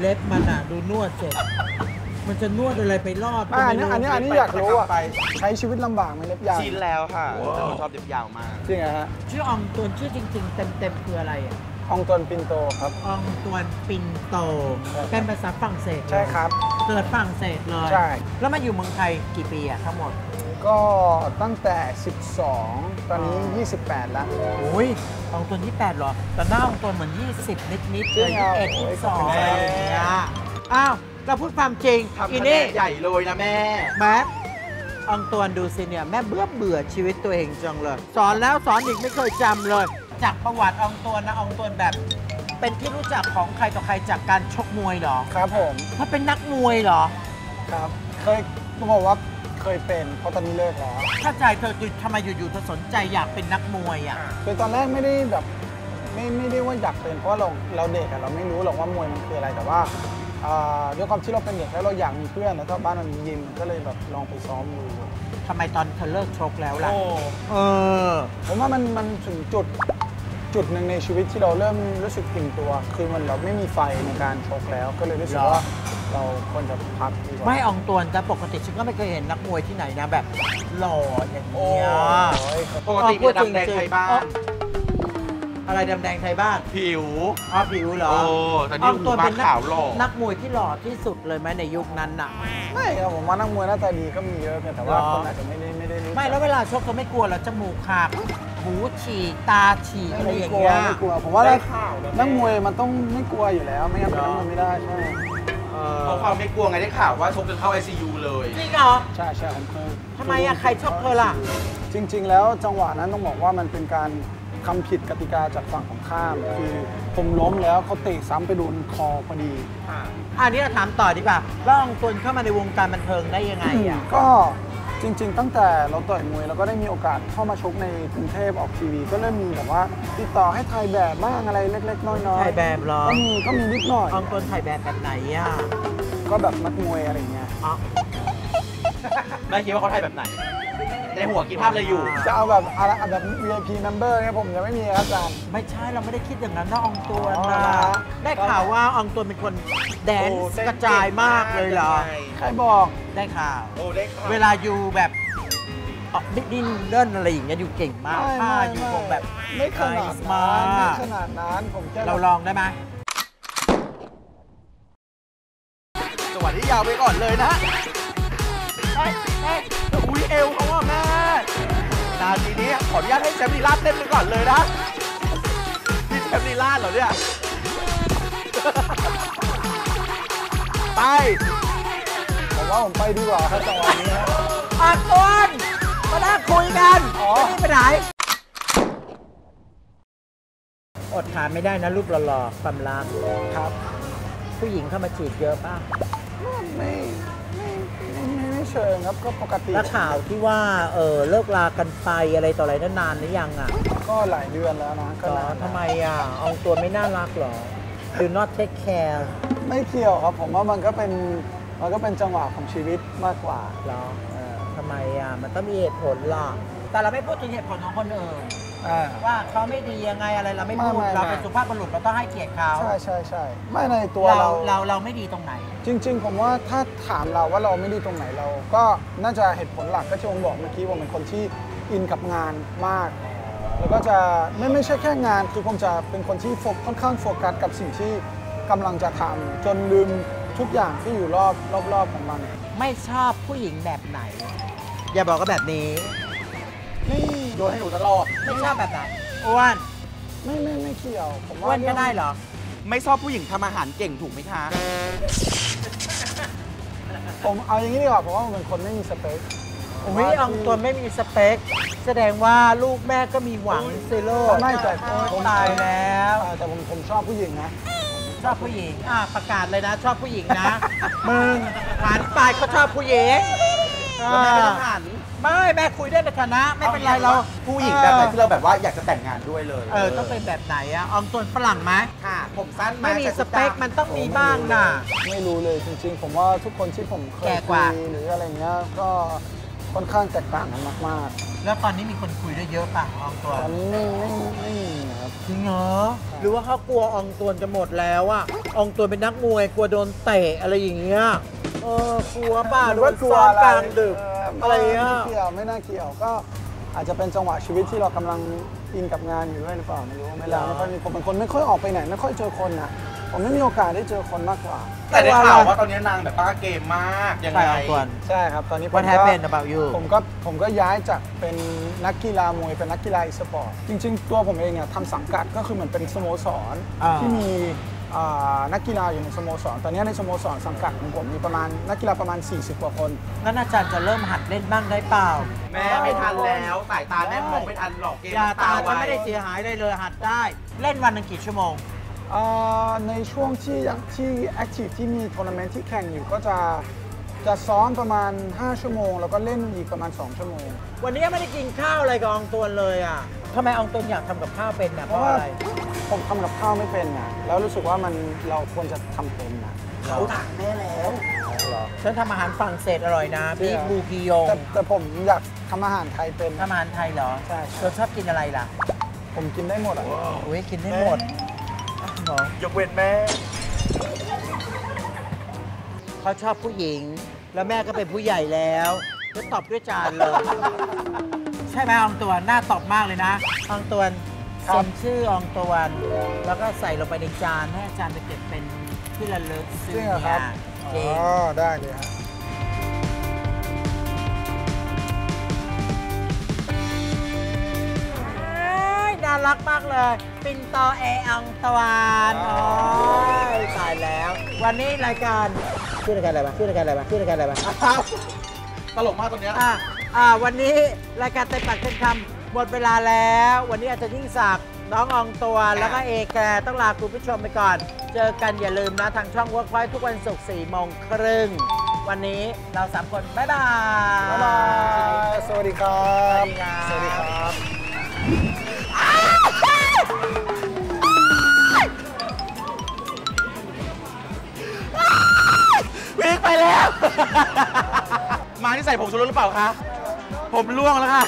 เล็บมันอะ ดูนวดเสร็จ มันจะนวดอะไรไปรอดไม่อันนี้อันนี้อันนี้อยากรู้อะไปใช้ชีวิตลำบากไหมเล็บยาวชินแล้วค่ะแต่คนชอบเล็บยาวมากจริงเหรอฮะชื่ออองตวนชื่อจริง ๆ เต็มๆคืออะไรอะ อองตวนปินโตครับ อองตวนปินโต ใช่ครับ เป็นภาษาฝรั่งเศสเลยใช่ครับ เกิดฝรั่งเศสเลย ใช่ แล้วมาอยู่เมืองไทยกี่ปีอะทั้งหมด ก็ตั้งแต่ 12 ตอนนี้ 28 แล้ว โอ้ยอองตวนที่8หรอ แต่หน้าอองตวนเหมือน 20 นิดๆจริเลยงเหรอยี่สิบเอ็ดโอ้ยี่ยสิบสองขอบคุณอะไรอย่างเงี้ย อ้าว เราพูดความจริงทำอีคะแนนี่นใหญ่เลยนะแม่ แม่อองตวนดูสิเนี่ย แม่เบื่อเบื่อชีวิตตัวเองจังเลย สอนแล้วสอนอีกไม่เคยจำเลย จากประวัติอองตวนนะอองตวนแบบ เป็นที่รู้จักของใครต่อใครจากการชกมวยเหรอครับผมถ้าเป็นนักมวยเหรอ ครับ เคยต้องบอกว่าเคยเป็นเพราะตอนนี้เลิกแล้วถ้าใจเธอทำไมอยู่ๆเธอสนใจอยากเป็นนักมวยอะ คือตอนแรกไม่ได้แบบไม่ไม่ได้ว่าอยากเป็นเพราะว่าเราเราเด็กอะเราไม่รู้หรอกว่ามวยมันคืออะไรแต่ว่าอ่าด้วยความที่เราเป็นเด็กแล้วเราอยากมีเพื่อนแล้วก็บ้านมันมียิมก็เลยแบบลองไปซ้อมดูทำไมตอนเธอเลิกชกแล้วล่ะ โอ้ เออ ผมว่ามันมันถึงจุด จุดหนึ่งในชีวิตที่เราเริ่มรู้สึกอิ่มตัว คือมันเราไม่มีไฟในการชกแล้ว ก็เลยรู้สึกเหรอว่าเราควรจะพักดีกว่าไม่อองตวนแต่ปกติฉันก็ไม่เคยเห็นนักมวยที่ไหนนะแบบหล่ออย่างโอ้เงี้ยโอ้ยครับปกติมีแต่ดำแดงไทยบ้าน อะไรดำแดงไทยบ้านผิวอ๋อผิวเหรอโอ้แต่นี่อองตวนเป็นหูนัขาวหล่อนักมวยที่หล่อที่สุดเลยไหมในยุคนั้นน่ะ ไม่ครับผมว่านักมวยหน้าตาดีก็มีเยอะเพียงแต่ว่าเหรอคนอาจจะไม่ได้ไม่ได้รู้จักไม่แล้วเวลาชกเธอไม่กลัวเหรอจมูกหักหูฉีกตาฉีกอะไรไม่อย่างกลัวเงี้ยไม่กลัวผมว่าได้นักข่าวแล้วนักมวยมันต้องไม่กลัวอยู่แล้ว ไม่งั้นเป็นนักมวยไม่ได้ใช่เอเพราะความไม่กลัวไงได้ข่าวว่าชกจนเข้า ICU เลยจริงเหรอใช่ใช่ผมเคยทำไมอะใครชกเธอล่ะ จริง ๆ แล้วจังหวะนั้นต้องบอกว่ามันเป็นการ ทำผิดกติกาจากฝั่งของข้าม คือผมล้มแล้วเขาเตะซ้ำไปโดนคอพอดีอันนี้เราถามต่อดีกว่าแล้วอองตวนเข้ามาในวงการบันเทิงได้ยังไงอะ ก็จริง ๆ ตั้งแต่เราต่อยมวยเราก็ได้มีโอกาสเข้ามาชกในกรุงเทพออกทีวี ก็เริ่มมีแบบว่า ติดต่อให้ถ่ายแบบบ้างอะไรเล็ก ๆ น้อยๆถ่ายแบบเหรอ ก็มีก็มีนิดหน่อยอองตวนถ่ายแบบแบบไหนอะก็แบบนักมวยอะไรเงี้ย อ๋อแม่คิดว่าเขาถ่ายแบบไหน ในหัวคิดภาพอะไรอยู่ จะเอาแบบอะไรแบบ VIP member เนี่ยผมยังไม่มีครับอาจารย์ ไม่ใช่เราไม่ได้คิดอย่างนั้นนะอองตวนอ๋อนะเหรอได้ข่าวว่าอองตวนเป็นคนแดนโอ้ซ์เต้นกระจายมากเลยเหรอใครบอก ได้ข่าว โอ้ได้ข่าวเวลาอยู่แบบออกดิ้นเดินอะไรอย่างเงี้ยอยู่เก่งมากไม่ถ้าไม่อยู่ไม่คงแบบ ไม่ขนาดมานั้นไม่กขนาดนั้นผมแค่เราลองได้ไหมจังหวะที่ยาวไปก่อนเลยนะเฮ้ยเฮ้ย อุ้ยเอวเขาอะแม่นาทีนี้ขออนุญาตให้แชมป์ลีลาดเต้นไปก่อนเลยนะนี่แชมป์ลีลาดเหรอเนี่ย ไปผมว่าผมไปดีกว่าครับจังหวะนี้นะอองตวนมานั่งคุยกันอ๋อไม่ได้ไปไหน อดถามไม่ได้นะรูปหล่อๆความรักครับ ผู้หญิงเข้ามาจีบเยอะป่ะ ไม่ ไม่ไม่ไม่ไม่ เชิงครับก็ปกติแล้วข่าวที่ว่าเออเลิกลากันไปอะไรต่ออะไรนั้นนานหรือยังอะก็หลายเดือนแล้วนะก็เหรอนานทำไมอะเอาตัวไม่น่ารักเหรอ Do not take care ไม่เกี่ยวครับผมว่ามันก็เป็นมันก็เป็นจังหวะของชีวิตมากกว่าเหรอเออทำไมอะมันต้องมีเหตุผลหรอก แต่เราไม่พูดถึงเหตุผลของคนอื่นอ่า ว่าเขาไม่ดียังไงอะไรเราไม่พูดไม่ไม่ เราเป็นสุภาพบุรุษเราต้องให้เกียรติเขาใช่ใช่ใช่ไม่ในตัวเราเรา เราเราไม่ดีตรงไหน จริง ๆ ผมว่าถ้าถามเราว่าเราไม่ดีตรงไหนเรา ก็น่าจะเหตุผลหลักก็ที่ผมบอกเมื่อกี้ผมเป็นคนที่อินกับงานมาก แล้วก็จะไม่ไม่ใช่แค่งาน คือผมจะเป็นคนที่โฟกค่อนข้างโฟกัสกับสิ่งที่กำลังจะทำจนลืมทุกอย่างที่อยู่รอบรอบรอบของมัน ไม่ชอบผู้หญิงแบบไหน อย่าบอกก็แบบนี้ ไม่โยนให้หนูตลอดไม่ชอบแบบไหนอ้วนไม่ไม่ไม่เกี่ยว ผมอ้ว่าวนก็ได้เหรอ ไม่ชอบผู้หญิงทำอาหารเก่งถูกไหมคะ ผมเอาอย่างนี้ดีกว่าผมว่าผมเป็นคนไม่มีสเปคโอ้ยอองตัวไม่มีสเปค แสดงว่าลูกแม่ก็มีหวังซิโร่ไม่แต่โอ๊ยผมตายแล้วอ่าแต่ผมผมชอบผู้หญิงนะ ชอบผู้หญิงอะประกาศเลยนะ ชอบผู้หญิงนะ มึงหันไปเขาชอบผู้หญิง แล้วแม่ไม่ต้องหันไม่แม่คุยได้ในฐานะ ไม่เป็นไรเราผู้หญิงแบบไหนที่เราแบบว่าอยากจะแต่งงานด้วยเลยเออต้องเป็นแบบไหนอะอองตวนฝรั่งไหมค่ะ ผมสั้นไม่มีสเปคมันต้องมีบ้างน่ะไม่รู้เลยจริง ๆ ผมว่าทุกคนที่ผมเคยแก่กคุว่ายหรืออะไรเงี้ยก็ค่อนข้างแตกต่างกันมากแล้วตอนนี้มีคนคุยด้วยเยอะป่ะอองตวตอนนนี้ไม่ไม่ไม่มีนะครับจริงเหรอหรือว่าเขากลัวอองตวนจะหมดแล้วอะอองตวนเป็นนักมวยกลัวโดนเตะอะไรอย่างเงี้ย เออกลัวป่ะโดนซ้อมกลางดึกอะไรเงี้ยไม่เกี่ยวไม่น่าเกี่ยวก็อาจจะเป็นจังหวะชีวิตที่เรากำลังอินกับงานอยู่ด้วยหรือเปล่าไม่รู้เวลาไม่ค่อยมีผมเป็นคนไม่ค่อยออกไปไหนไม่ค่อยเจอคนนะผมไม่มีโอกาสได้เจอคนมากกว่า แต่ได้ข่าวว่าตอนนี้นางแบบบ้าเกมมากยังไงใช่อองตวนใช่ครับตอนนี้ผม What ก็ happened about you ผมก็ผมก็ย้ายจากเป็นนักกีฬามวยเป็นนักกีฬาอีสปอร์ตจริง ๆ ตัวผมเองเนี่ยทำสังกัดก็คือเหมือนเป็นสโมสรอ่าที่มีอ่า นักกีฬาอยู่ในสโมสร ตอนนี้ในสโมสรสังกัดของผมมีประมาณนักกีฬาประมาณ 40 กว่าคน งั้นอาจารย์จะเริ่มหัดเล่นบ้างได้เปล่า แม่ไม่ทันแล้วสายตาแม่มองไม่ทันหรอกเกมยาตาไวจะไม่ได้เสียหายเลยเลยหัดได้ เล่นวันหนึ่งกี่ชั่วโมงอ่าในช่วงที่ที่ active ที่มีทัวร์นาเมนต์ที่แข่งอยู่ก็จะจะซ้อมประมาณ 5 ชั่วโมง แล้วก็เล่นอีกประมาณ 2 ชั่วโมง วันนี้ไม่ได้กินข้าวอะไรกับอองตวนเลยอะทำไมอองตวนอยากทำกับข้าวเป็นนะเพราะอะไรผมทำกับข้าวไม่เป็นนะแล้วรู้สึกว่ามันเราควรจะทำเป็นนะเขาถามแม่แล้วฉันทำอาหารฝรั่งเศสอร่อยนะ boeuf bourguignon แต่แต่ผมอยากทำอาหารไทยยเป็นทำอาหารไทยเหรอ ใช่เธอชอบกินอะไรล่ะ ผมกินได้หมดอะอุ้ยกินได้หมดอ้าวเหรอยกเว้นแม่เขาชอบผู้หญิง แล้วแม่ก็เป็นผู้ใหญ่แล้วจะตอบด้วยจานเลย ใช่ไหมอองตวนหน้าตอบมากเลยนะอองตวน เซ็นชื่ออองตวนแล้วก็ใส่ลงไปในจานให้อาจารย์ไปเก็บเป็นที่ระลึกจริงเหรอครับ จริอ๋งอได้เลยครับเอ้ยน่ารักมากเลย ปินโตเออองตวนโอ้ยตายแล้ว วันนี้รายการชื่อรายการอะไรบ้างชื่อรายการอะไรบ้างชื่อรายการอะไรบ้างตลกมากตรงเนี้ยอะอ่าวันนี้รายการเต็มปากเต็มคำ หมดเวลาแล้ว วันนี้อาจจะยิ่งศักดิ์น้องอองตัว แล้วก็เอแกรต้องลาคุณผู้ชมไปก่อน เจอกันอย่าลืมนะทางช่อง Workpoint ทุกวันศุกร์4โมงครึ่ง วันนี้เราสามคน บ๊ายบาย บ๊ายบาย สวัสดีครับ สวัสดีครับวิ่งไปแล้ว มาที่ใส่ผงชูรสหรือเปล่าคะ ผมล่วงแล้วค่ะ